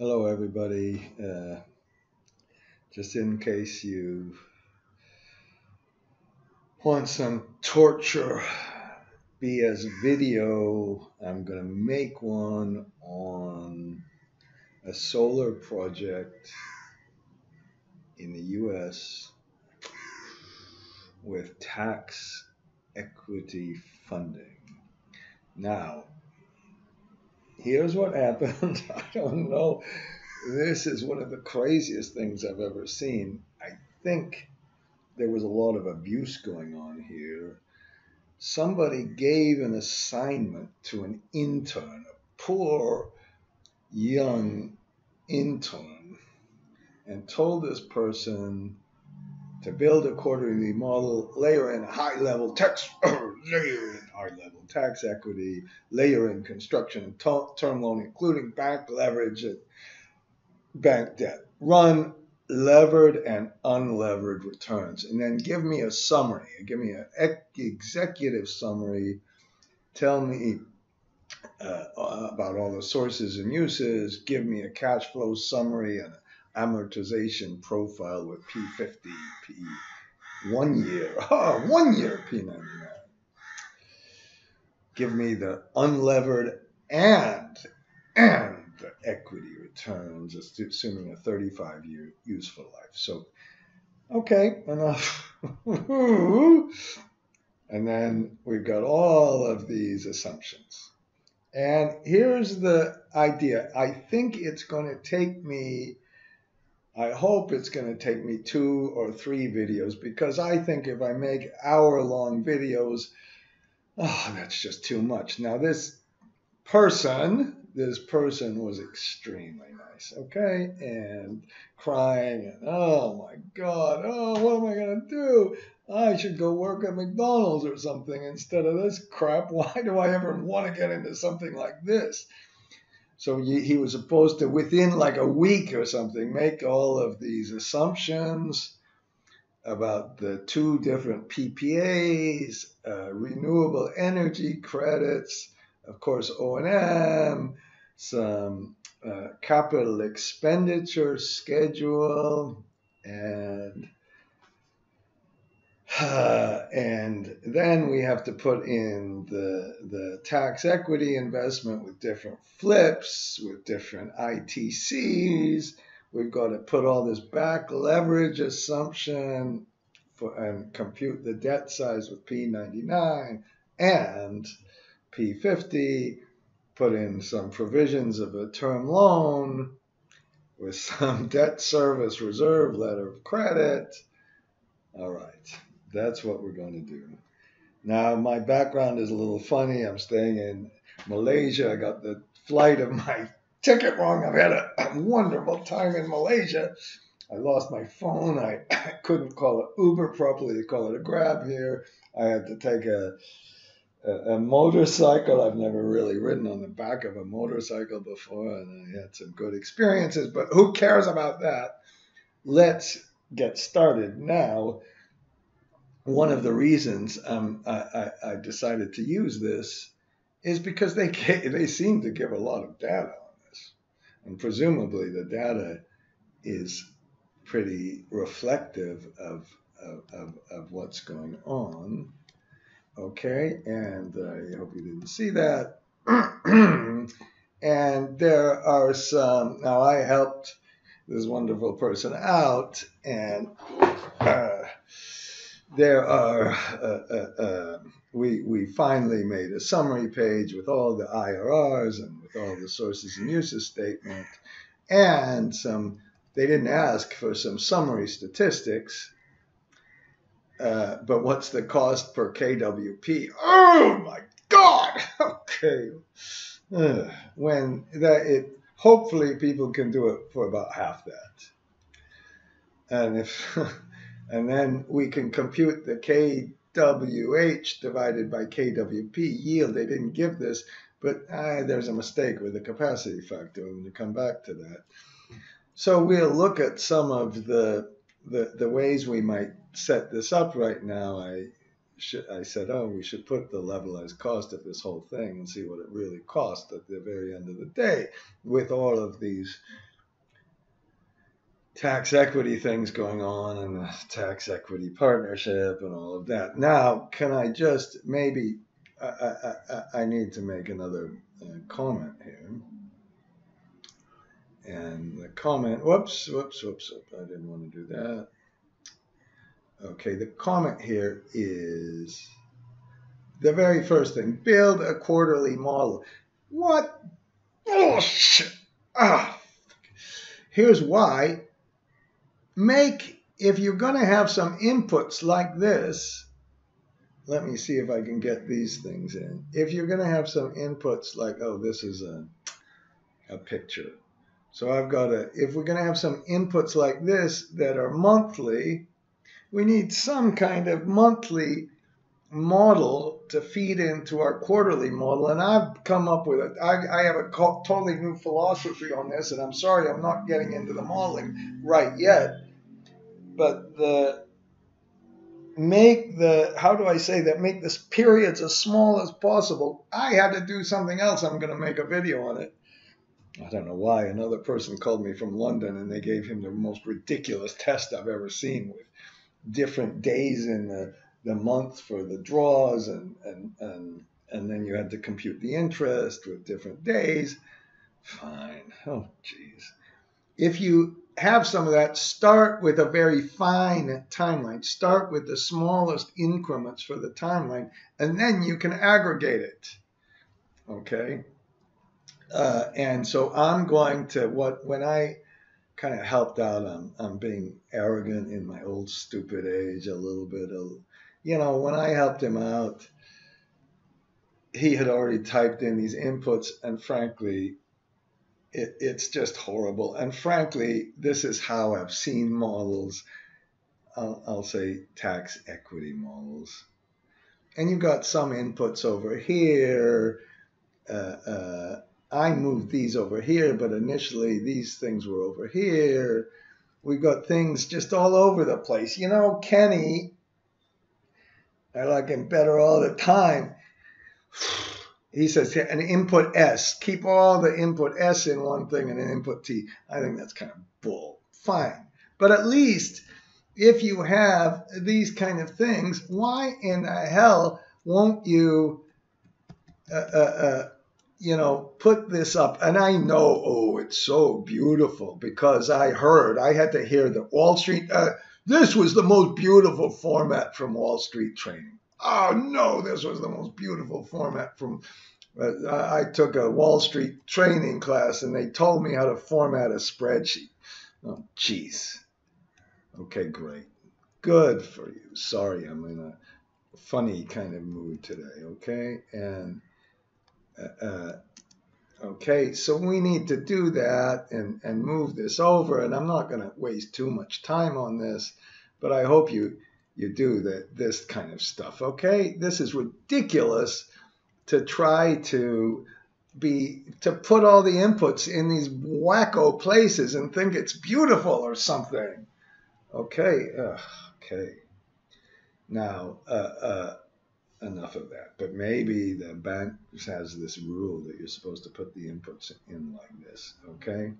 Hello, everybody. Uh, just in case you want some torture BS video, I'm going to make one on a solar project in the US with tax equity funding. Now, here's what happened. I don't know. This is one of the craziest things I've ever seen. I think there was a lot of abuse going on here. Somebody gave an assignment to an intern, a poor young intern, and told this person to build a quarterly model, layer in a high level text, oh, layer in high level tax equity, layer in construction term loan, including back leverage and bank debt. Run levered and unlevered returns, and then give me a summary. Give me an executive summary. Tell me uh, about all the sources and uses. Give me a cash flow summary and amortization profile with P50, P one year, oh, one year P99. Give me the unlevered and and the equity returns, assuming a 35 year useful life. So, okay, enough. and then we've got all of these assumptions. And here's the idea I think it's going to take me I hope it's going to take me two or three videos because I think if I make hour long videos, oh, that's just too much. Now, this person, this person was extremely nice, okay? And crying, and oh my God, oh, what am I going to do? I should go work at McDonald's or something instead of this crap. Why do I ever want to get into something like this? So he was supposed to, within like a week or something, make all of these assumptions about the two different PPAs, uh, renewable energy credits, of course O&M, some uh, capital expenditure schedule, and and then we have to put in the, the tax equity investment with different flips, with different ITCs. We've got to put all this back leverage assumption for, and compute the debt size with P99 and P50, put in some provisions of a term loan with some debt service reserve letter of credit. All right that's what we're going to do. Now, my background is a little funny. I'm staying in Malaysia. I got the flight of my ticket wrong. I've had a, a wonderful time in Malaysia. I lost my phone. I, I couldn't call it Uber properly. They call it a Grab here. I had to take a, a, a motorcycle. I've never really ridden on the back of a motorcycle before, and I had some good experiences. But who cares about that? Let's get started now one of the reasons um, I, I, I, decided to use this is because they they seem to give a lot of data and presumably the data is pretty reflective of of, of, of what's going on. Okay, and I hope you didn't see that. and there are some. Now I helped this wonderful person out, and. Uh, there are, uh, uh, uh, we, we finally made a summary page with all the IRRs and with all the sources and uses statement and some, they didn't ask for some summary statistics, uh, but what's the cost per KWP? Oh my God! Okay. Uh, when that it, hopefully people can do it for about half that. And if And then we can compute the KWH divided by KWP yield. They didn't give this, but ah, there's a mistake with the capacity factor. We're going to come back to that. So we'll look at some of the, the, the ways we might set this up right now. I, should, I said, oh, we should put the levelized cost of this whole thing and see what it really cost at the very end of the day with all of these tax equity things going on and the tax equity partnership and all of that. Now, can I just maybe, I, I, need to make another uh, comment here. And the comment, whoops, whoops, whoops, whoops, I didn't want to do that. Okay, the comment here is the very first thing build a quarterly model. What bullshit? Ah, here's why. Make, if you're going to have some inputs like this, let me see if I can get these things in. If you're going to have some inputs like, oh, this is a, a picture. So I've got a, if we're going to have some inputs like this that are monthly, we need some kind of monthly model to feed into our quarterly model. And I've come up with it. I, I have a totally new philosophy on this, and I'm sorry I'm not getting into the modeling right yet. But the make the how do I say that make this periods as small as possible. I had to do something else. I'm going to make a video on it. I don't know why. Another person called me from London and they gave him the most ridiculous test I've ever seen with different days in the, the month for the draws and, and, and, and then you had to compute the interest with different days. Fine. Oh, jeez. If you have some of that, start with a very fine timeline. Start with the smallest increments for the timeline, and then you can aggregate it. Okay? Uh, and so I'm going to, what when I kind of helped out on being arrogant in my old stupid age a little bit. Of, you know, when I helped him out, he had already typed in these inputs, and frankly, it, it's just horrible. And frankly, this is how I've seen models. I'll, I'll say tax equity models. And you've got some inputs over here. Uh, uh, I moved these over here, but initially these things were over here. We've got things just all over the place. You know, Kenny, I like him better all the time. He says an input S. Keep all the input S in one thing and an input T. I think that's kind of bull. Fine. But at least if you have these kind of things, why in the hell won't you uh, uh, uh, you know, put this up. And I know, oh, it's so beautiful because I heard, I had to hear the Wall Street, uh, this was the most beautiful format from Wall Street training. Oh, no, this was the most beautiful format from. Uh, I took a Wall Street training class and they told me how to format a spreadsheet. Oh, jeez. Okay, great. Good for you. Sorry, I'm in a funny kind of mood today, okay? And uh, okay, so we need to do that and, and move this over. And I'm not going to waste too much time on this, but I hope you you do that this kind of stuff. Okay, this is ridiculous to try to be to put all the inputs in these wacko places and think it's beautiful or something. Okay, Ugh, okay. Now, uh, uh, enough of that. But maybe the bank has this rule that you're supposed to put the inputs in like this, okay?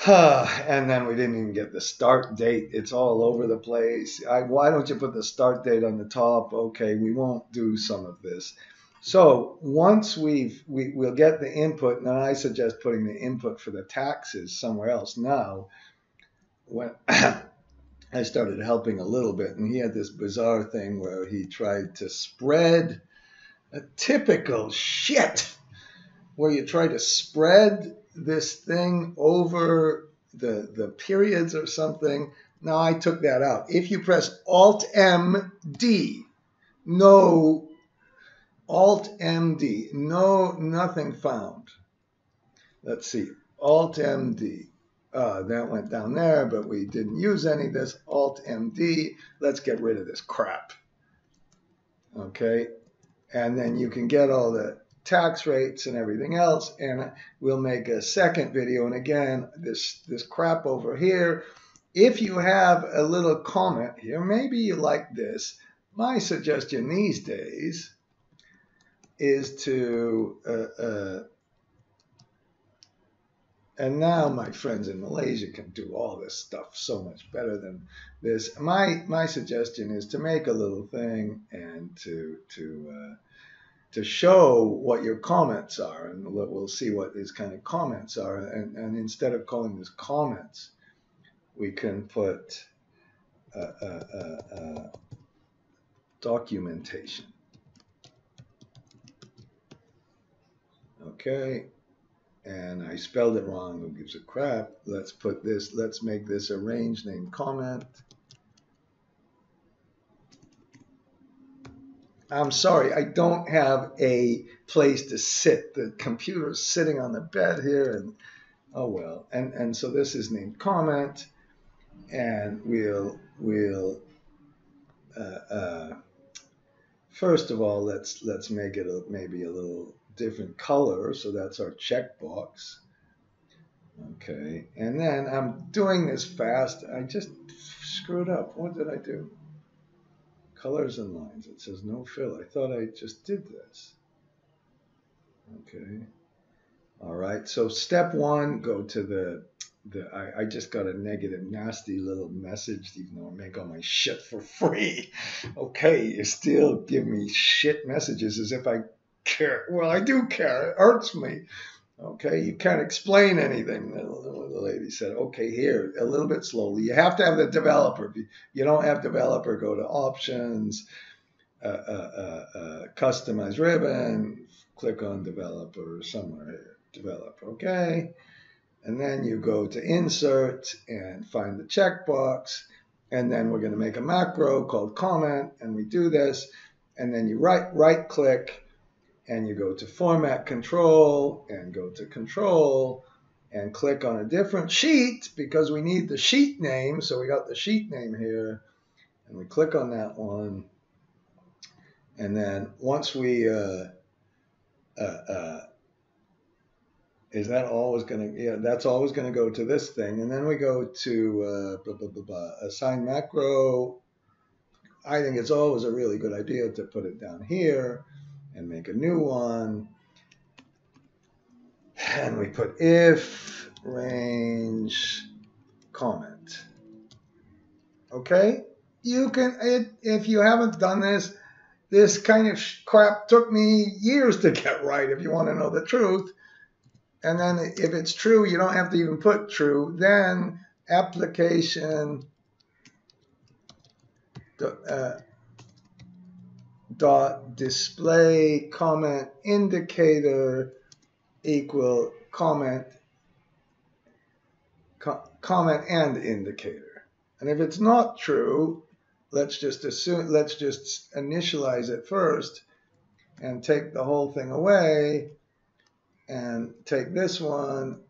and then we didn't even get the start date. It's all over the place. I, why don't you put the start date on the top? Okay, we won't do some of this. So once we've we, we'll get the input, and I suggest putting the input for the taxes somewhere else now. When I started helping a little bit, and he had this bizarre thing where he tried to spread a typical shit, where you try to spread this thing over the the periods or something. Now I took that out. If you press Alt M D, no Alt M D, no nothing found. Let's see, Alt M D. Uh, that went down there, but we didn't use any of this. Alt MD, let's get rid of this crap. Okay, and then you can get all the tax rates and everything else, and we'll make a second video. And again, this, this crap over here, if you have a little comment here, maybe you like this. My suggestion these days is to uh, uh, and now my friends in Malaysia can do all this stuff so much better than this. My my suggestion is to make a little thing and to to uh, to show what your comments are, and we'll, see what these kind of comments are. And, and instead of calling this comments, we can put uh, uh, uh, uh documentation. Okay, and I spelled it wrong. Who gives a crap? Let's put this, let's make this a range name comment. I'm sorry, I don't have a place to sit. The computer's sitting on the bed here and oh well. And and so this is named comment and we'll we'll uh, uh, first of all let's let's make it a, maybe a little different color. So that's our checkbox. Okay, and then I'm doing this fast. I just screwed up. What did I do? Colors and lines. It says no fill. I thought I just did this. Okay. All right. So step one, go to the the, I, I, just got a negative, nasty little message, even though I make all my shit for free. Okay, you still give me shit messages as if I care. Well, I do care. It hurts me. Okay, you can't explain anything. The lady said, okay, here, a little bit slowly. You have to have the developer. You don't have developer, go to options, uh, uh, uh, uh, customize ribbon, click on developer somewhere here, developer, okay? And then you go to insert and find the checkbox. And then we're going to make a macro called comment. And we do this. And then you right, right click and you go to format control and go to control and click on a different sheet because we need the sheet name. So we got the sheet name here and we click on that one. And then once we, uh, uh, uh, is that always going to, yeah, that's always going to go to this thing. And then we go to uh, blah, blah, blah, assign macro. I think it's always a really good idea to put it down here and make a new one. And we put if range comment. Okay? You can, it, if you haven't done this, this kind of crap took me years to get right if you want to know the truth. And then if it's true, you don't have to even put true. Then application uh, dot display comment indicator equal comment co comment and indicator. And if it's not true, let's just assume let's just initialize it first and take the whole thing away and take this one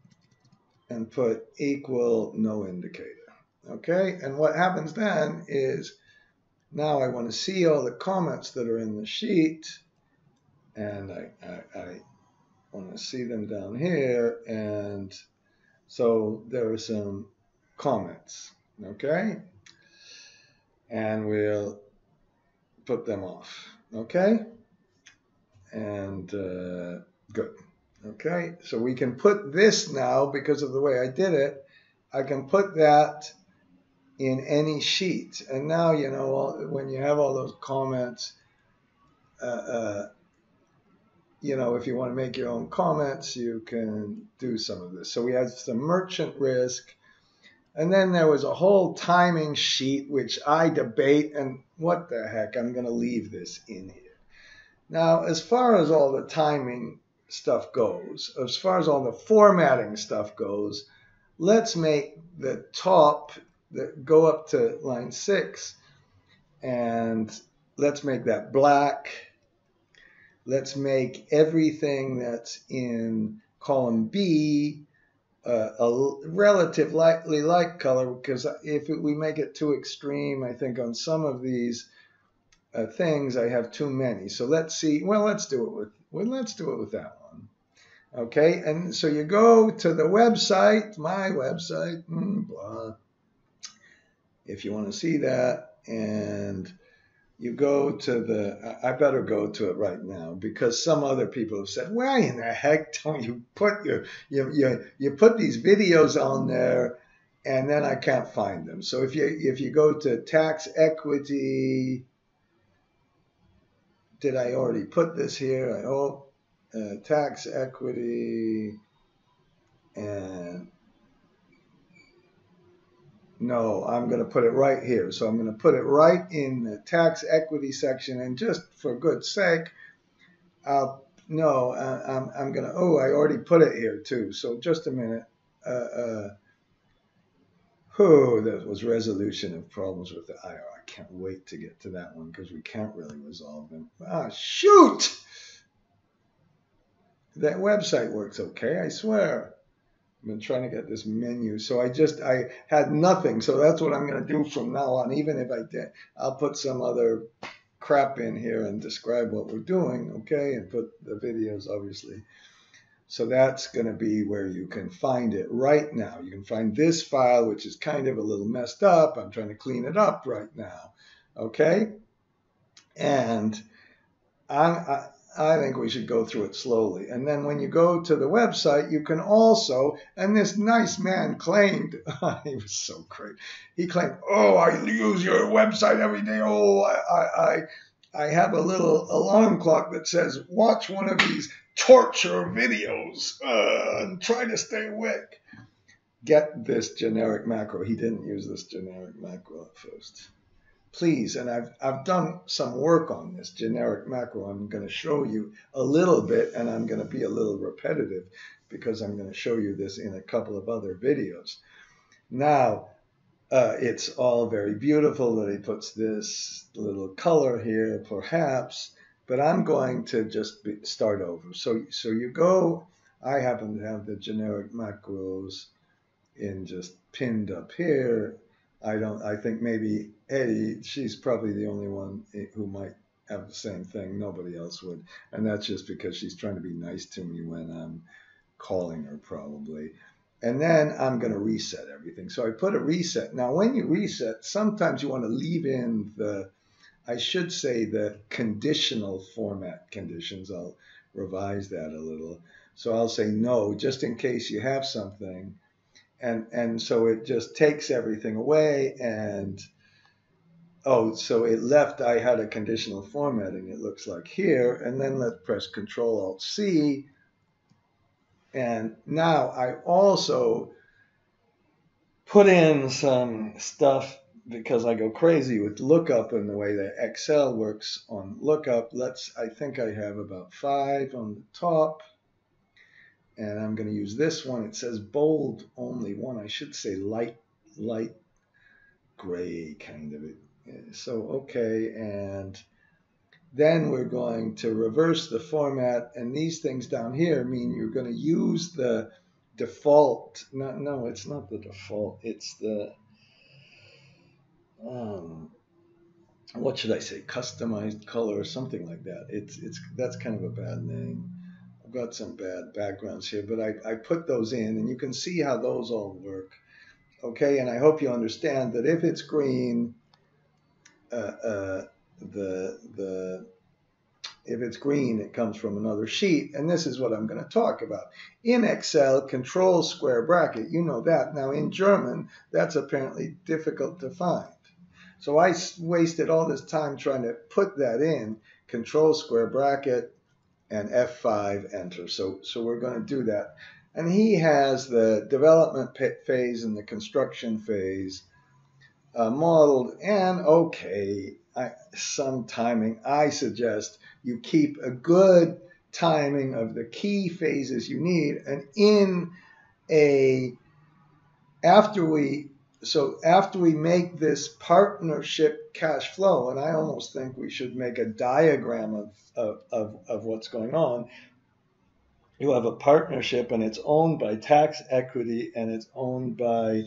and put equal no indicator. Okay, and what happens then is now I want to see all the comments that are in the sheet, and I, I, I want to see them down here, and so there are some comments, okay? And we'll put them off, okay? And uh, good, okay? So we can put this now, because of the way I did it, I can put that in any sheet. And now, you know, when you have all those comments, uh, uh, you know, if you want to make your own comments, you can do some of this. So we had some merchant risk. And then there was a whole timing sheet, which I debate. And what the heck, I'm going to leave this in here. Now, as far as all the timing stuff goes, as far as all the formatting stuff goes, let's make the top go up to line six and let's make that black. Let's make everything that's in column B uh, a relative lightly light color because if it, we make it too extreme, I think on some of these uh, things I have too many. So let's see. Well, let's do it with well, let's do it with that one. Okay, and so you go to the website, my website, mm, blah if you want to see that. And you go to the I better go to it right now because some other people have said, why in the heck don't you put your you you, you put these videos on there and then I can't find them. So if you if you go to tax equity, did I already put this here? I hope uh, tax equity and no, I'm going to put it right here. So I'm going to put it right in the tax equity section. And just for good sake, no, I, I'm, I'm going to, oh, I already put it here too. So just a minute. Uh, uh, oh, that was resolution of problems with the IR. I can't wait to get to that one because we can't really resolve them. Ah, shoot! That website works okay, I swear. I've been trying to get this menu. So I just, I had nothing. So that's what I'm going to do from now on. Even if I did, I'll put some other crap in here and describe what we're doing, okay? And put the videos, obviously. So that's going to be where you can find it right now. You can find this file, which is kind of a little messed up. I'm trying to clean it up right now, okay? And I'm, I, I think we should go through it slowly. And then when you go to the website, you can also, and this nice man claimed, he was so great. He claimed, oh, I use your website every day. Oh, I, I, I have a little alarm clock that says, watch one of these torture videos uh, and try to stay awake. Get this generic macro. He didn't use this generic macro at first please, and I've, I've done some work on this generic macro. I'm going to show you a little bit, and I'm going to be a little repetitive because I'm going to show you this in a couple of other videos. Now, uh, it's all very beautiful that he puts this little color here, perhaps, but I'm going to just be, start over. So, so you go, I happen to have the generic macros in just pinned up here. I don't, I think maybe Eddie, she's probably the only one who might have the same thing. Nobody else would. And that's just because she's trying to be nice to me when I'm calling her, probably. And then I'm going to reset everything. So I put a reset. Now, when you reset, sometimes you want to leave in the, I should say, the conditional format conditions. I'll revise that a little. So I'll say no, just in case you have something. And, and so it just takes everything away and oh, so it left, I had a conditional formatting, it looks like here, and then let's press Control Alt C. And now I also put in some stuff because I go crazy with lookup and the way that Excel works on lookup. Let's, I think I have about five on the top. And I'm going to use this one. It says bold only one. I should say light, light gray kind of it so okay, and then we're going to reverse the format, and these things down here mean you're going to use the default. No, no, it's not the default. It's the um, what should I say? Customized color or something like that. It's it's that's kind of a bad name. I've got some bad backgrounds here, but I, I put those in, and you can see how those all work. Okay, and I hope you understand that if it's green, uh, uh, the the if it's green, it comes from another sheet. And this is what I'm going to talk about. In Excel, control square bracket, you know that. Now in German, that's apparently difficult to find. So I wasted all this time trying to put that in, control square bracket and F5 enter. So, so we're going to do that. And he has the development phase and the construction phase uh, modeled and okay, I, some timing. I suggest you keep a good timing of the key phases you need and in a after we so after we make this partnership cash flow and i almost think we should make a diagram of, of, of, of what's going on you have a partnership and it's owned by tax equity and it's owned by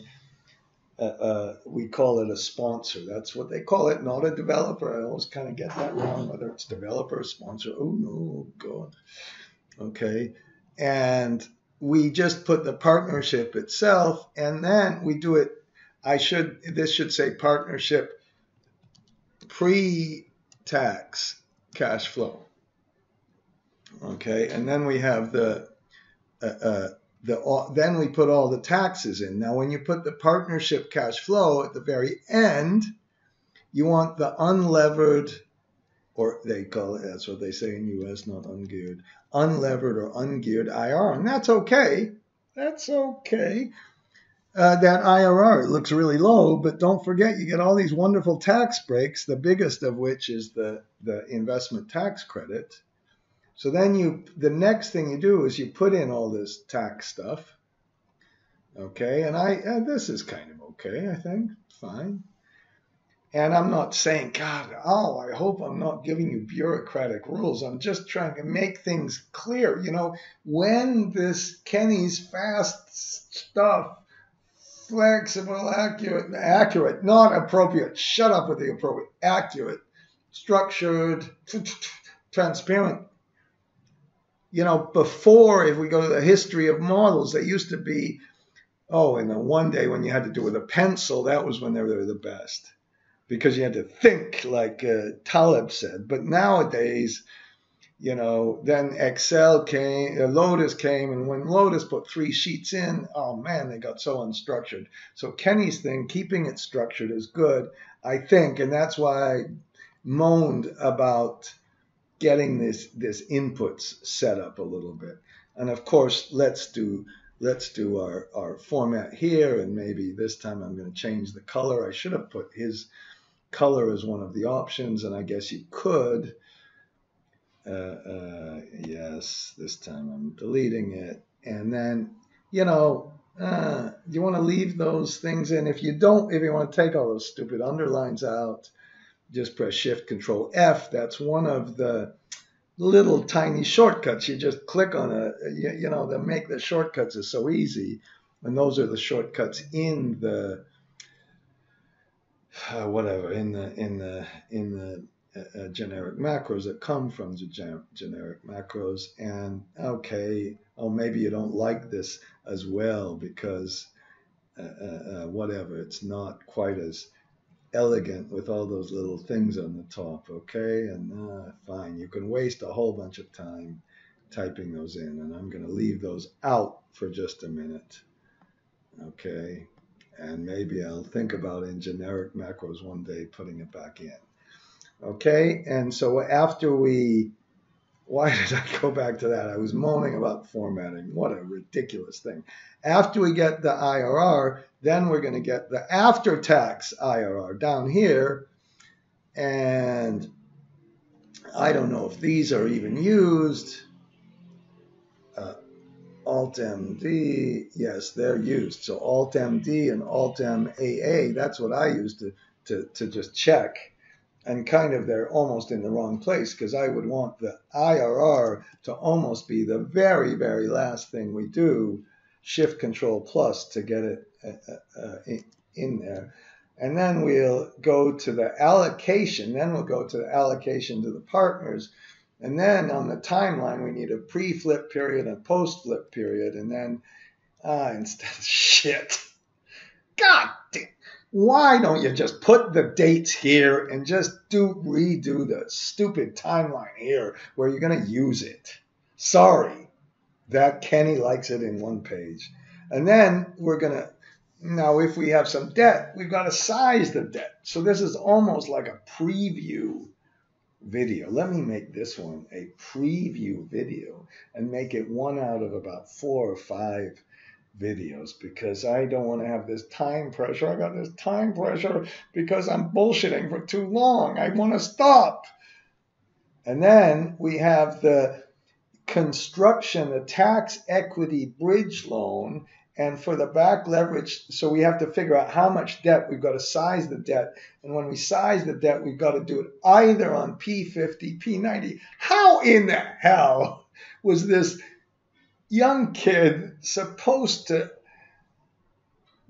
uh, uh, we call it a sponsor. That's what they call it, not a developer. I always kind of get that wrong, whether it's developer or sponsor. Oh no, God. Okay. And we just put the partnership itself, and then we do it. I should, this should say partnership pre tax cash flow. Okay, and then we have the uh, uh, the then we put all the taxes in. Now, when you put the partnership cash flow at the very end, you want the unlevered, or they call it that's what they say in U.S. not ungeared, unlevered or ungeared IR, and that's okay. That's okay. Uh, that IRR looks really low, but don't forget you get all these wonderful tax breaks. The biggest of which is the the investment tax credit so then you, the next thing you do is you put in all this tax stuff. Okay, and I, uh, this is kind of okay, I think, fine. And I'm not saying, God, oh, I hope I'm not giving you bureaucratic rules. I'm just trying to make things clear. You know, when this Kenny's fast stuff, flexible, accurate, accurate, not appropriate, shut up with the appropriate, accurate, structured, transparent, you know, before, if we go to the history of models, they used to be, oh, in the one day when you had to do with a pencil, that was when they were the best. Because you had to think, like uh, Taleb said. But nowadays, you know, then Excel came, uh, Lotus came, and when Lotus put three sheets in, oh man, they got so unstructured. So Kenny's thing, keeping it structured, is good, I think, and that's why I moaned about getting this this inputs set up a little bit. And of course, let's do let's do our, our format here and maybe this time I'm going to change the color. I should have put his color as one of the options and I guess you could. Uh, uh, yes, this time I'm deleting it. And then, you know, uh, you want to leave those things in. If you don't, if you want to take all those stupid underlines out, just press Shift Control F. That's one of the little tiny shortcuts. You just click on it. You, you know, to make the shortcuts is so easy, and those are the shortcuts in the uh, whatever in the in the in the uh, uh generic macros that come from the gen- generic macros. And okay, oh maybe you don't like this as well because uh, uh, uh whatever, it's not quite as elegant with all those little things on the top, okay? And uh, fine, you can waste a whole bunch of time typing those in, and I'm going to leave those out for just a minute, okay? And maybe I'll think about in generic macros one day putting it back in, okay? And so after we why did I go back to that? I was moaning about formatting. What a ridiculous thing. After we get the IRR, then we're going to get the after tax IRR down here. And I don't know if these are even used. Uh, Alt MD, yes, they're used. So Alt MD and Alt MAA, that's what I use to, to, to just check and kind of they're almost in the wrong place because I would want the IRR to almost be the very, very last thing we do, Shift Control Plus to get it uh, uh, uh in there. And then we'll go to the allocation. Then we'll go to the allocation to the partners. And then on the timeline, we need a pre-flip period and a post-flip period. And then uh, instead of shit, God damn why don't you just put the dates here and just do redo the stupid timeline here where you're going to use it? Sorry, that Kenny likes it in one page. And then we're going to, now if we have some debt, we've got to size the debt. So this is almost like a preview video. Let me make this one a preview video and make it one out of about four or five videos because I don't want to have this time pressure. I got this time pressure because I'm bullshitting for too long. I want to stop. And then we have the construction, the tax equity bridge loan, and for the back leverage, so we have to figure out how much debt we've got to size the debt. And when we size the debt, we've got to do it either on P50, P90. How in the hell was this young kid supposed to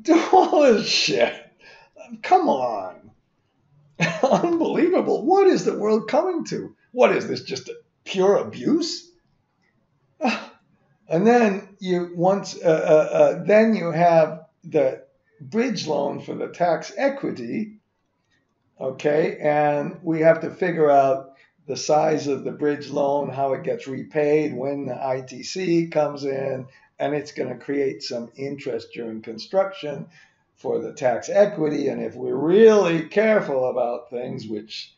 do all this shit? Come on. Unbelievable. What is the world coming to? What is this? Just pure abuse? And then you once uh, uh, uh, then you have the bridge loan for the tax equity, Okay, and we have to figure out the size of the bridge loan, how it gets repaid, when the ITC comes in, and it's going to create some interest during construction for the tax equity. And if we're really careful about things, which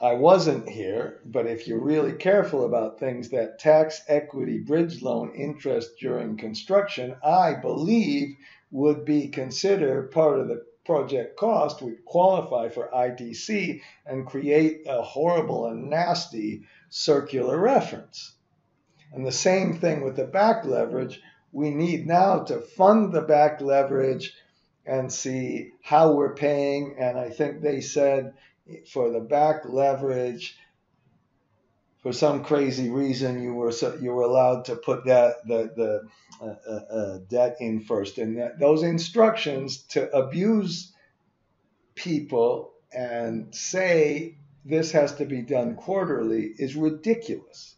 I wasn't here, but if you're really careful about things, that tax equity bridge loan interest during construction, I believe would be considered part of the project cost, would qualify for ITC and create a horrible and nasty circular reference. And the same thing with the back leverage. We need now to fund the back leverage and see how we're paying. And I think they said for the back leverage, for some crazy reason, you were you were allowed to put that the the uh, uh, uh, debt in first, and that, those instructions to abuse people and say this has to be done quarterly is ridiculous.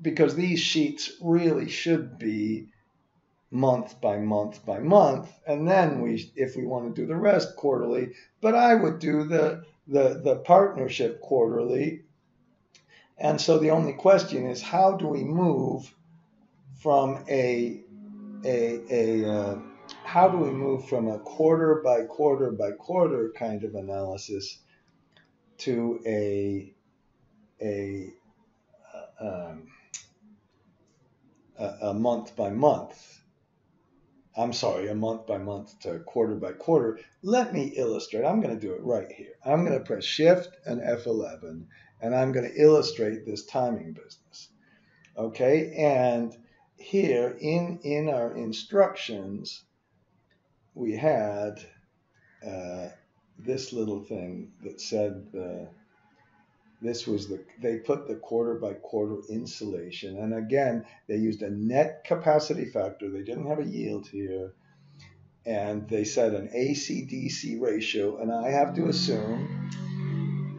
Because these sheets really should be month by month by month. And then we if we want to do the rest quarterly but i would do the the, the partnership quarterly and so the only question is how do we move from a a, a uh, how do we move from a quarter by quarter by quarter kind of analysis to a a uh, um, a, a month by month. I'm sorry, a month by month to quarter by quarter. Let me illustrate. I'm going to do it right here. I'm going to press Shift and F11, and I'm going to illustrate this timing business. Okay, and here in in our instructions, we had uh, this little thing that said. Uh, this was the they put the quarter by quarter insolation and again they used a net capacity factor they didn't have a yield here and they said an acdc ratio and i have to assume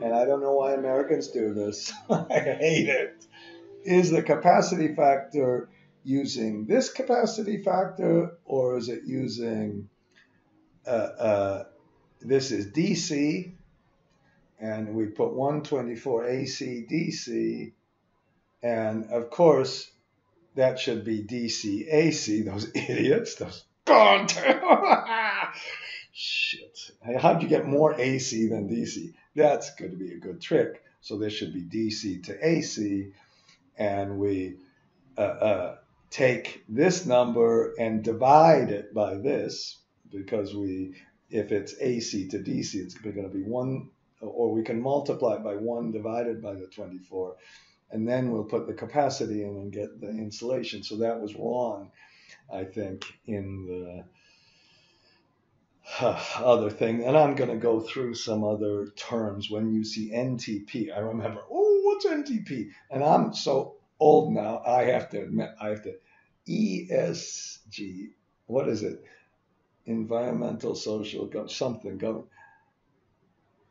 and i don't know why americans do this i hate it is the capacity factor using this capacity factor or is it using uh, uh, this is dc and we put 124 AC DC, and of course that should be DC AC. Those idiots, those gone. Shit! How'd you get more AC than DC? That's going to be a good trick. So this should be DC to AC, and we uh, uh, take this number and divide it by this because we, if it's AC to DC, it's going to be one or we can multiply it by 1 divided by the 24 and then we'll put the capacity in and get the insolation so that was wrong i think in the other thing and i'm going to go through some other terms when you see ntp i remember oh what's ntp and i'm so old now i have to admit i have to esg what is it? Environmental social something government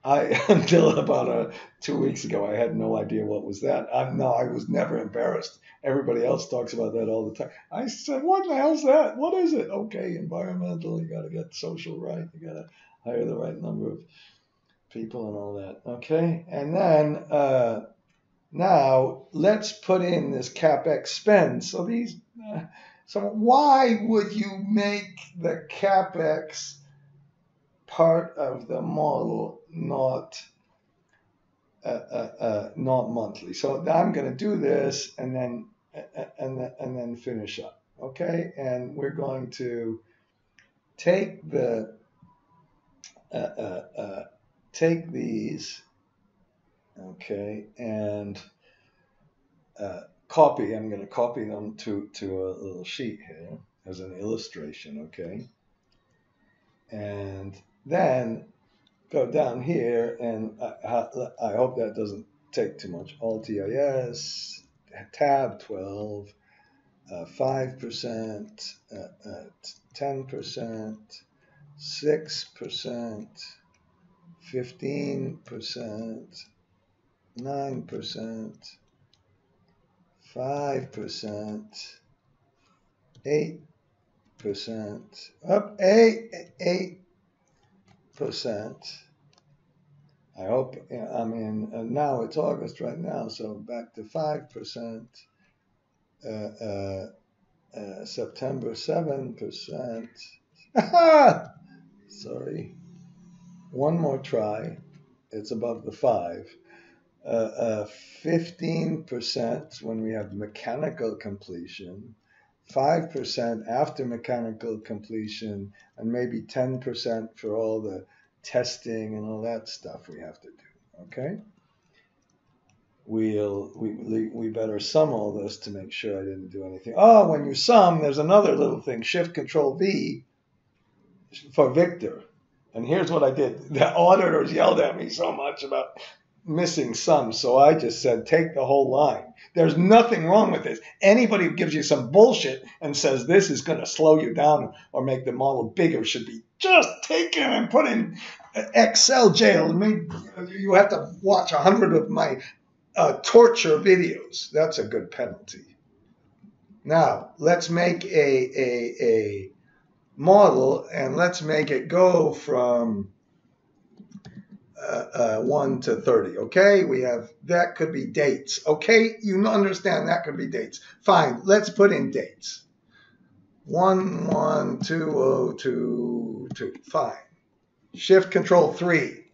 I until about uh, two weeks ago, I had no idea what was that. I'm no, I was never embarrassed. Everybody else talks about that all the time. I said, "What the hell's that? What is it?" Okay, environmental. You got to get social right. You got to hire the right number of people and all that. Okay, and then uh, now let's put in this capex spend. So these, uh, so why would you make the capex part of the model not uh, uh, uh, not monthly. So I'm going to do this and then and then, and then finish up. Okay, and we're going to take the uh, uh, uh, take these. Okay, and copy. I'm going to copy them to to a little sheet here as an illustration. Okay, and then go down here, and I, I hope that doesn't take too much. Alt EIS, tab 12, uh, 5%, uh, uh, 10%, 6%, 15%, 9%, 5%, 8%, up 8, 8 percent I hope, I mean, uh, now it's August right now, so back to 5%, uh, uh, uh, September 7%. Sorry. One more try. It's above the 5. Uh, 15% uh, when we have mechanical completion. 5% after mechanical completion, and maybe 10% for all the testing and all that stuff we have to do. Okay? We'll, we, we better sum all this to make sure I didn't do anything. Oh, when you sum, there's another little thing Shift Control V for Victor. And here's what I did. The auditors yelled at me so much about missing some, so I just said, take the whole line. There's nothing wrong with this. Anybody who gives you some bullshit and says this is going to slow you down or make the model bigger should be just taken and put in Excel jail. You have to watch a hundred of my uh, torture videos. That's a good penalty. Now, let's make a, a, a model and let's make it go from uh, uh, 1 to 30. Okay, we have that could be dates. Okay, you understand that could be dates. Fine, let's put in dates. 1, 1, 2, 0, 2, 2. Fine. Shift Control 3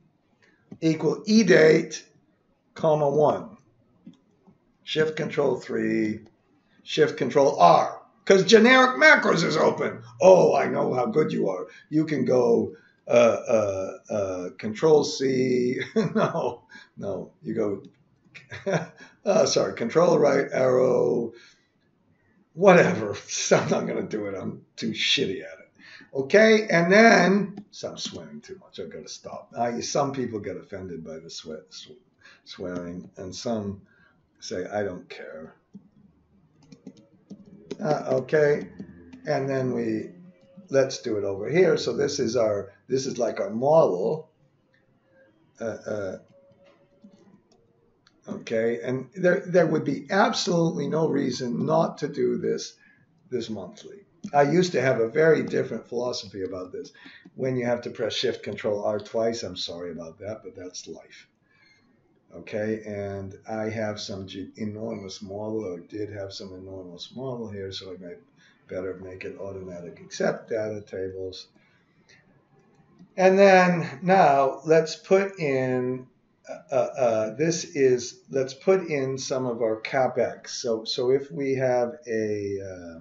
equal e date, comma 1. Shift Control 3, Shift Control R. Because generic macros is open. Oh, I know how good you are. You can go uh, uh, uh, Control C. no, no, you go. uh, sorry, Control right arrow. Whatever. I'm not going to do it. I'm too shitty at it. Okay, and then stop swearing too much. I've got to stop. I, some people get offended by the sweat, swearing, and some say, I don't care. Uh, okay, and then we let's do it over here. So this is our, this is like our model. Uh, uh, okay, and there, there would be absolutely no reason not to do this, this monthly. I used to have a very different philosophy about this. When you have to press Shift Control R twice, I'm sorry about that, but that's life. Okay, and I have some enormous model, or did have some enormous model here, so I might better make it automatic accept data tables. And then now let's put in, uh, uh, this is, let's put in some of our CapEx. So, so if we have a, uh,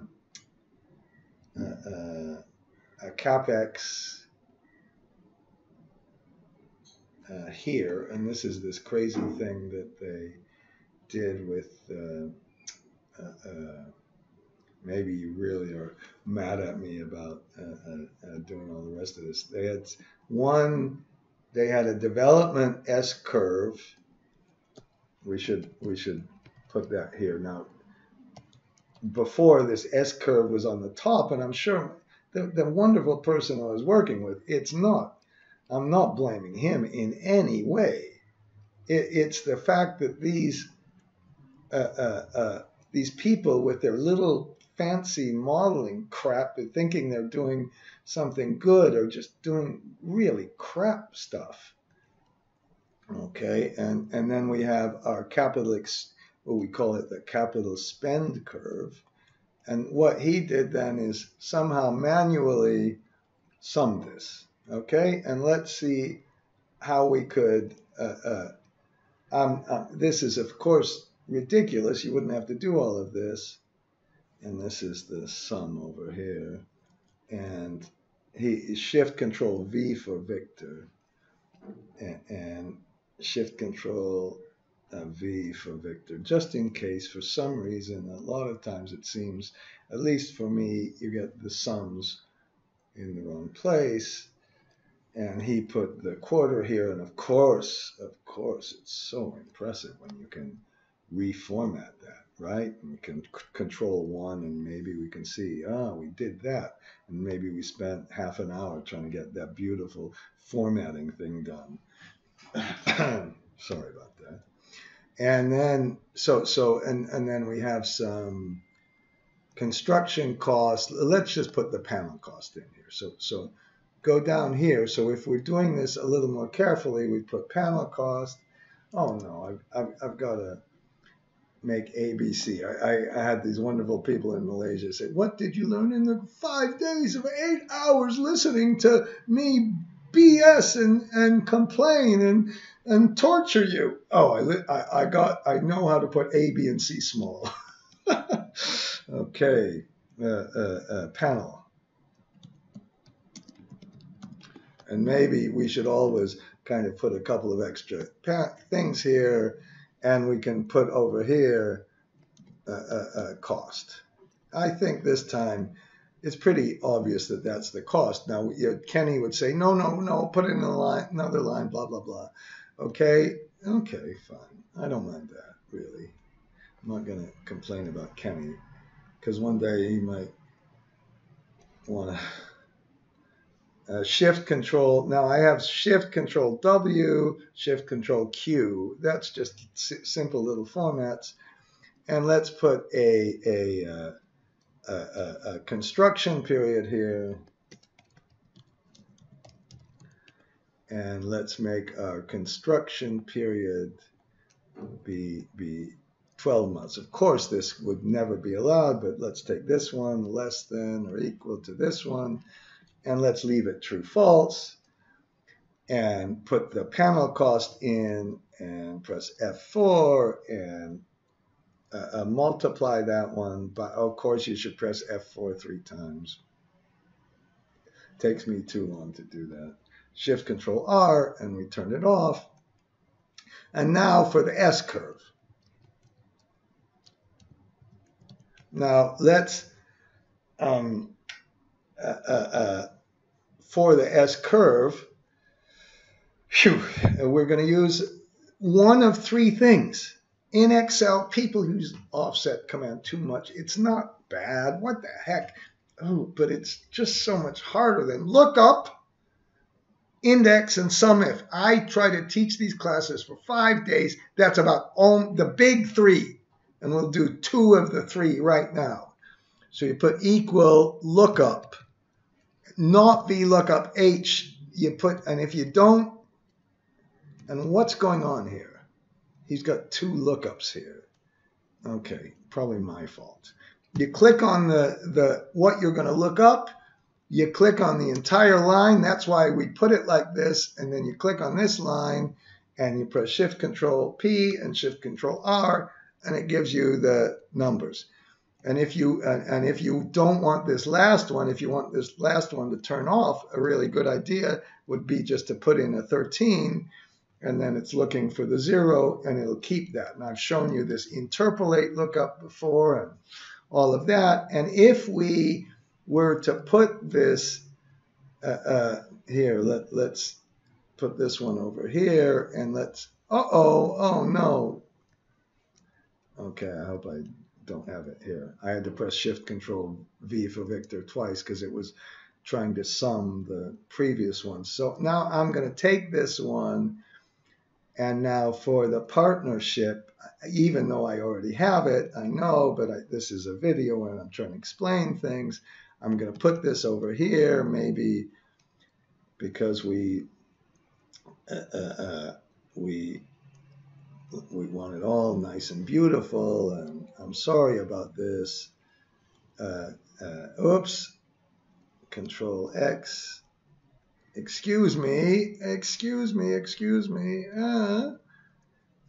uh, uh a CapEx uh, here, and this is this crazy thing that they did with maybe you really are mad at me about uh, uh, uh, doing all the rest of this. They had one, they had a development S curve. We should we should put that here now. Before this S curve was on the top, and I'm sure the, the wonderful person I was working with, it's not. I'm not blaming him in any way. It, it's the fact that these uh, uh, uh, these people with their little fancy modeling crap thinking they're doing something good or just doing really crap stuff. Okay, and, and then we have our capital, ex, what we call it the capital spend curve. And what he did then is somehow manually sum this. Okay, and let's see how we could. Uh, uh, um, uh, this is, of course, ridiculous. You wouldn't have to do all of this and this is the sum over here. And he shift control V for Victor and, and shift control uh, V for Victor, just in case for some reason, a lot of times it seems, at least for me, you get the sums in the wrong place. And he put the quarter here, and of course, of course, it's so impressive when you can reformat that right? And we can control one and maybe we can see, oh, we did that. And maybe we spent half an hour trying to get that beautiful formatting thing done. Sorry about that. And then, so, so, and, and then we have some construction costs. Let's just put the panel cost in here. So, so go down here. So if we're doing this a little more carefully, we put panel cost. Oh no, I've, I've, I've got to make ABC. I, I, I, had these wonderful people in Malaysia say, What did you learn in the five days of eight hours listening to me BS and, and complain and, and torture you? Oh, I, I, I got, I know how to put A, B, and C small. okay, uh, uh, uh, panel. And maybe we should always kind of put a couple of extra things here and we can put over here a, a, a cost. I think this time it's pretty obvious that that's the cost. Now, know, uh, Kenny would say, no, no, no, put it in line, another line, blah, blah, blah. Okay, okay, fine. I don't mind that, really. I'm not going to complain about Kenny because one day he might want to uh, shift control. Now I have shift control W, shift control Q. That's just simple little formats. And let's put a, a, uh, a, a construction period here. And let's make our construction period be, be 12 months. Of course, this would never be allowed, but let's take this one less than or equal to this one and let's leave it true false and put the panel cost in and press F4 and uh, uh, multiply that one But of course you should press F4 three times. Takes me too long to do that. Shift Control R and we turn it off. And now for the S curve. Now let's um, uh, uh, for the S curve, whew, we're going to use one of three things. In Excel, people use offset command too much. It's not bad. What the heck? Oh, but it's just so much harder than lookup, index, and SUMIF. I try to teach these classes for five days. That's about all, the big three. And we'll do two of the three right now. So you put equal lookup not VLOOKUP H, you put, and if you don't, and what's going on here? He's got two lookups here. Okay, probably my fault. You click on the, the what you're going to look up. You click on the entire line. That's why we put it like this. And then you click on this line and you press Shift Control P and Shift Control R, and it gives you the numbers. And if you and, and if you don't want this last one, if you want this last one to turn off, a really good idea would be just to put in a 13 and then it's looking for the zero and it'll keep that. And I've shown you this interpolate lookup before and all of that. And if we were to put this uh, uh, here, let, let's put this one over here and let's, uh-oh, oh no. Okay, I hope I don't have it here. I had to press Shift Control V for Victor twice because it was trying to sum the previous one. So now I'm going to take this one and now for the partnership, even though I already have it, I know, but I, this is a video and I'm trying to explain things. I'm going to put this over here, maybe because we uh, uh, uh we we want it all nice and beautiful, and I'm sorry about this. Uh, uh, oops, Control X. Excuse me, excuse me, excuse me. Uh,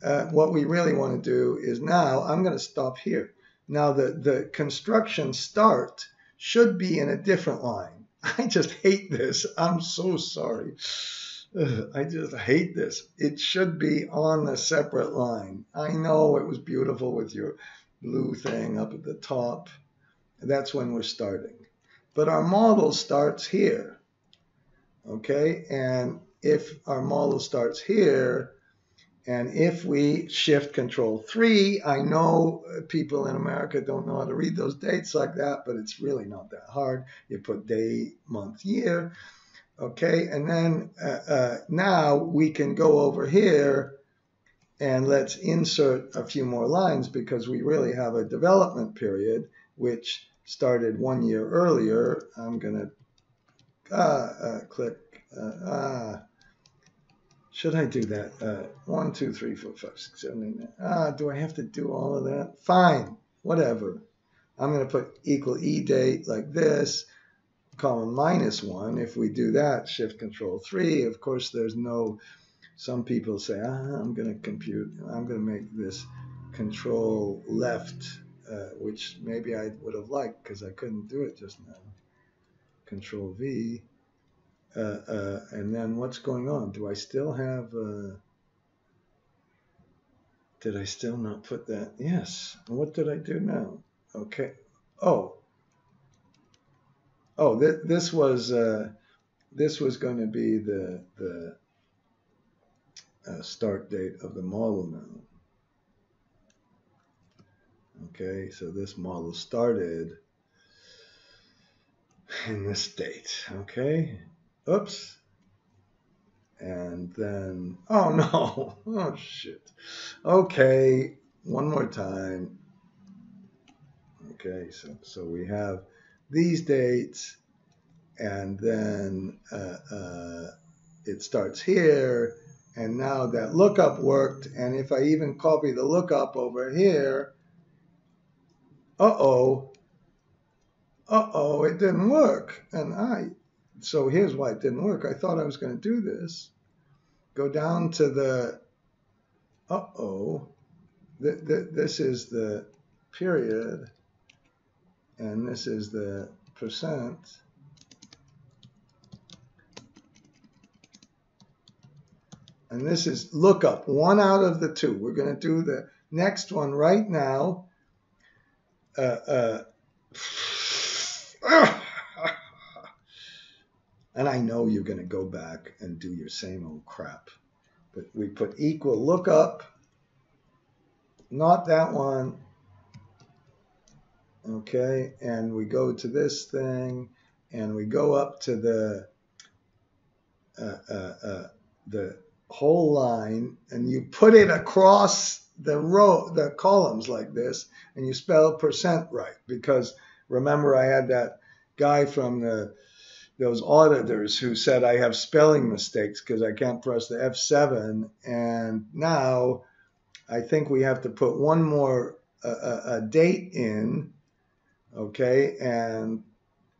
uh, what we really want to do is now, I'm going to stop here. Now the, the construction start should be in a different line. I just hate this. I'm so sorry. I just hate this. It should be on a separate line. I know it was beautiful with your blue thing up at the top. That's when we're starting. But our model starts here. Okay, and if our model starts here, and if we shift control three, I know people in America don't know how to read those dates like that, but it's really not that hard. You put day, month, year. Okay, and then uh, uh, now we can go over here and let's insert a few more lines because we really have a development period which started one year earlier. I'm going to ah, uh, click, uh, ah. Should I do that? Uh, one, two, three, four, five, six, seven, eight, nine. Ah, do I have to do all of that? Fine, whatever. I'm going to put equal e date like this, comma minus one. If we do that, shift control three. Of course, there's no, some people say, ah, I'm going to compute, I'm going to make this control left, uh, which maybe I would have liked because I couldn't do it just now. Control V. Uh, uh, and then what's going on? Do I still have, uh, did I still not put that? Yes. What did I do now? Okay. Oh. Oh, th this was, uh, this was going to be the, the uh, start date of the model now. Okay, so this model started in this date. Okay, oops. And then, oh no, oh shit. Okay, one more time. Okay, so, so we have these dates and then uh, uh, it starts here and now that lookup worked and if I even copy the lookup over here uh-oh, uh-oh, it didn't work. And I, so here's why it didn't work. I thought I was going to do this. Go down to the, uh-oh, th th this is the period, and this is the percent. And this is lookup, one out of the two. We're going to do the next one right now uh, uh, and I know you're going to go back and do your same old crap. But we put equal lookup, not that one. Okay, and we go to this thing, and we go up to the uh, uh, uh, the whole line, and you put it across the row, the columns like this, and you spell percent right. Because remember, I had that guy from the those auditors who said I have spelling mistakes because I can't press the F7. And now I think we have to put one more uh, a date in, okay? And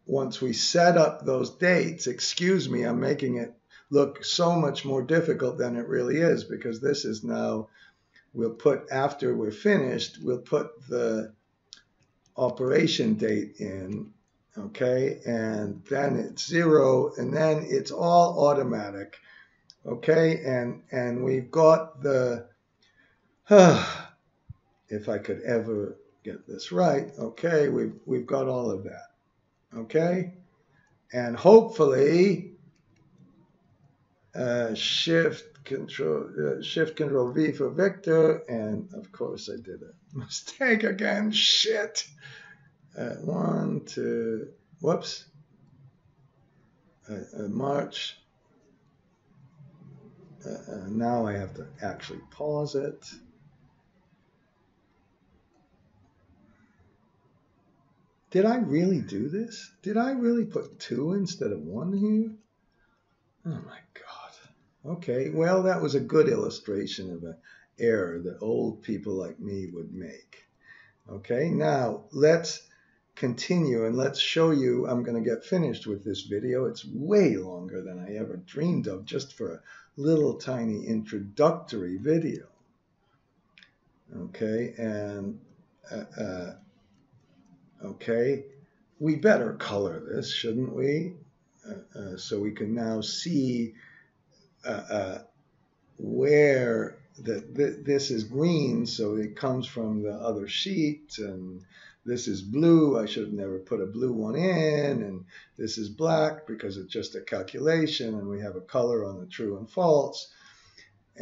once we set up those dates, excuse me, I'm making it look so much more difficult than it really is because this is now we'll put after we're finished, we'll put the operation date in, okay? And then it's zero, and then it's all automatic, okay? And and we've got the, uh, if I could ever get this right, okay? We've we've got all of that, okay? And hopefully, uh, shift control uh, shift control V for Victor, and of course I did a mistake again. Shit. Uh, one, two, whoops. Uh, uh March. Uh, uh, now I have to actually pause it. Did I really do this? Did I really put two instead of one here? Oh my God. Okay, well, that was a good illustration of an error that old people like me would make. Okay, now let's continue and let's show you, I'm going to get finished with this video. It's way longer than I ever dreamed of just for a little tiny introductory video. Okay, and uh, uh, okay, we better color this, shouldn't we? Uh, uh so we can now see uh, uh, where the, the, this is green, so it comes from the other sheet, and this is blue. I should have never put a blue one in, and this is black because it's just a calculation, and we have a color on the true and false.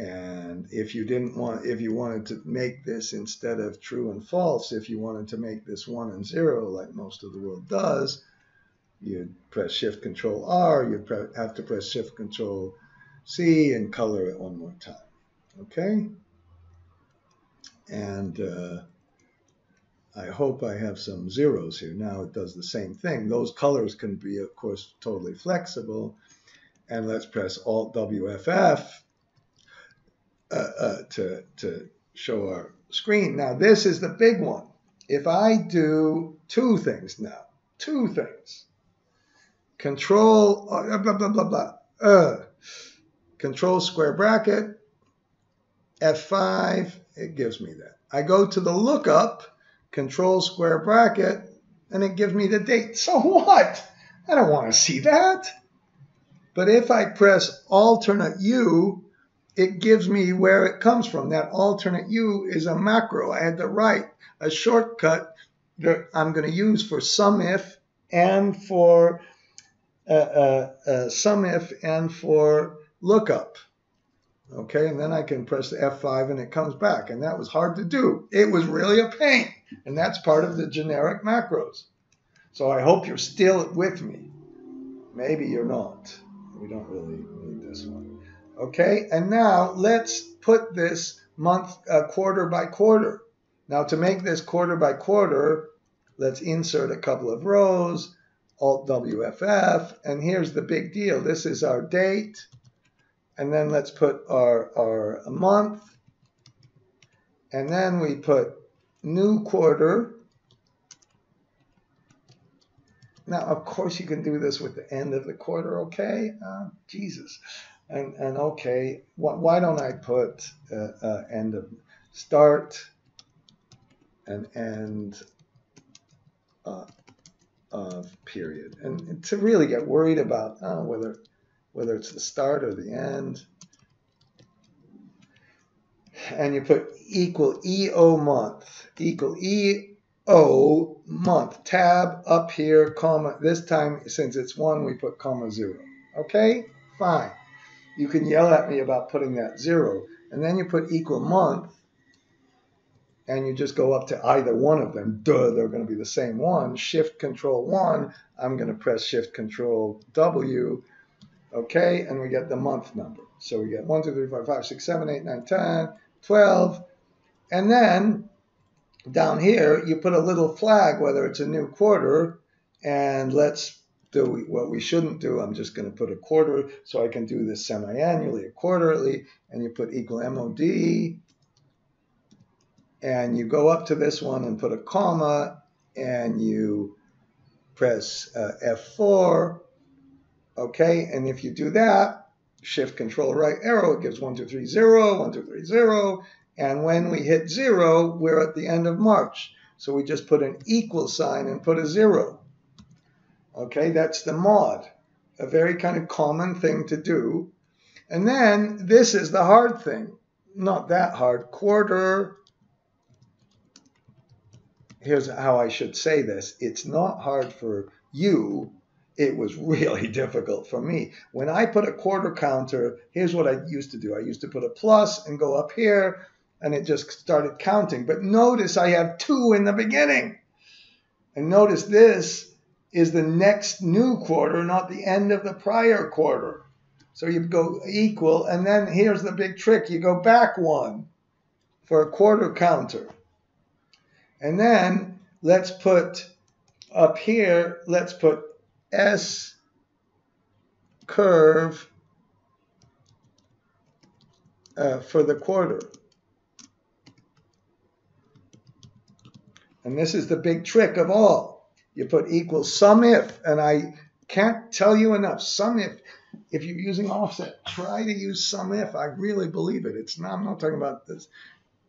And if you didn't want, if you wanted to make this instead of true and false, if you wanted to make this one and zero, like most of the world does, you'd press Shift Control R. You'd have to press Shift Control C and color it one more time. Okay? And uh, I hope I have some zeros here. Now it does the same thing. Those colors can be, of course, totally flexible. And let's press Alt WFF to, to show our screen. Now this is the big one. If I do two things now, two things. Control, uh, blah, blah, blah, blah, uh, control square bracket, F5, it gives me that. I go to the lookup, control square bracket, and it gives me the date. So what? I don't want to see that. But if I press alternate U, it gives me where it comes from. That alternate U is a macro. I had to write a shortcut that I'm going to use for SUMIF and for uh, uh, uh, SUMIF and for lookup. Okay, and then I can press the F5 and it comes back. And that was hard to do. It was really a pain. And that's part of the generic macros. So I hope you're still with me. Maybe you're not. We don't really need this one. Okay, and now let's put this month uh, quarter by quarter. Now to make this quarter by quarter, let's insert a couple of rows, Alt WFF, and here's the big deal. This is our date and then let's put our, our month, and then we put new quarter. Now, of course, you can do this with the end of the quarter, okay? Uh, Jesus. And, and okay, wh why don't I put uh, uh, end of start and end uh, of period? And, to really get worried about uh, whether whether it's the start or the end. And you put equal EO month, equal EO month, tab up here, comma. This time, since it's one, we put comma zero. Okay, fine. You can yell at me about putting that zero. And then you put equal month, and you just go up to either one of them. Duh, they're going to be the same one. Shift Control 1, I'm going to press Shift Control W, Okay, and we get the month number. So we get 1, 2, 3, 4, 5, 6, 7, 8, 9, 10, 12. And then down here, you put a little flag, whether it's a new quarter, and let's do what we shouldn't do. I'm just going to put a quarter so I can do this semi-annually, a quarterly, and you put equal MOD, and you go up to this one and put a comma, and you press uh, F4, Okay, and if you do that, shift control right arrow, it gives 1, 2, 3, 0, 1, 2, 3, 0. And when we hit 0, we're at the end of March. So we just put an equal sign and put a 0. Okay, that's the mod. A very kind of common thing to do. And then this is the hard thing. Not that hard. Quarter. Here's how I should say this. It's not hard for you it was really difficult for me. When I put a quarter counter, here's what I used to do. I used to put a plus and go up here, and it just started counting. But notice I have two in the beginning. And notice this is the next new quarter, not the end of the prior quarter. So you go equal, and then here's the big trick. You go back one for a quarter counter. And then let's put up here, let's put S curve uh, for the quarter. And this is the big trick of all. You put equals equal SUMIF, and I can't tell you enough. SUMIF, if if you're using offset, try to use SUMIF. I really believe it. It's not, I'm not talking about this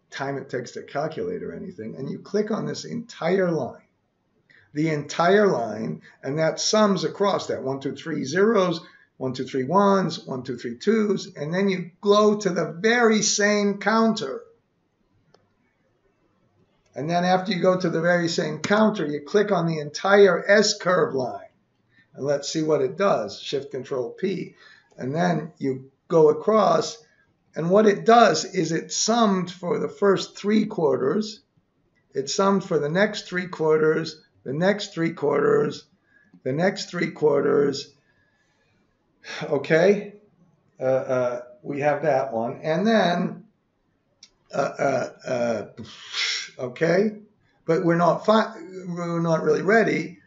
time it takes to calculate or anything. And you click on this entire line the entire line, and that sums across that one, two, three zeros, one, two, three ones, one, two, three twos, and then you go to the very same counter. And then after you go to the very same counter, you click on the entire S-curve line. And let's see what it does. Shift Control P. And then you go across. And what it does is it summed for the first three quarters. It summed for the next three quarters the next three quarters, the next three quarters. Okay, uh, uh, we have that one. And then, uh, uh, uh okay, but we're not we're not really ready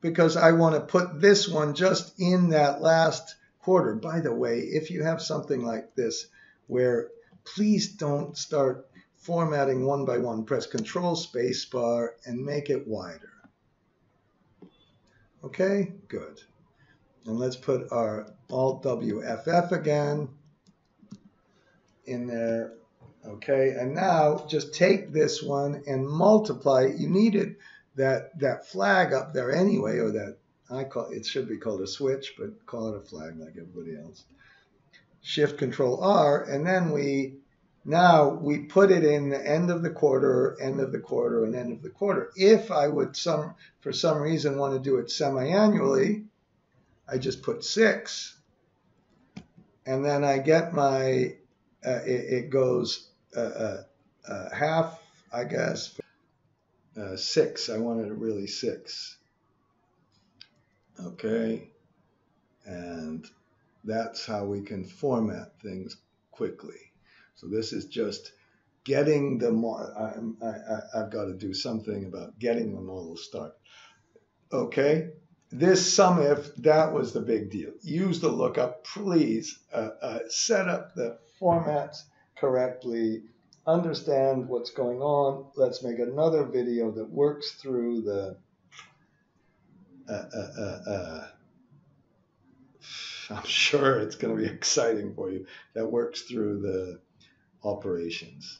because I want to put this one just in that last quarter. By the way, if you have something like this where please don't start formatting one by one, press control space bar and make it wider. Okay, good. And let's put our Alt WFF again in there. Okay, and now just take this one and multiply. You needed that that flag up there anyway, or that I call it should be called a switch, but call it a flag like everybody else. Shift Control R, and then we now we put it in the end of the quarter, end of the quarter, and end of the quarter. If I would some for some reason want to do it semi-annually, I just put six, and then I get my uh, it, it, goes uh, uh, uh half, I guess, uh, six. I wanted it really six. Okay, and that's how we can format things quickly. So this is just getting the model. I, I, I've got to do something about getting the model start. Okay, this SUMIF that was the big deal. Use the lookup, please. Uh, uh, set up the formats correctly. Understand what's going on. Let's make another video that works through the. Uh, uh, uh, uh I'm sure it's going to be exciting for you. That works through the operations.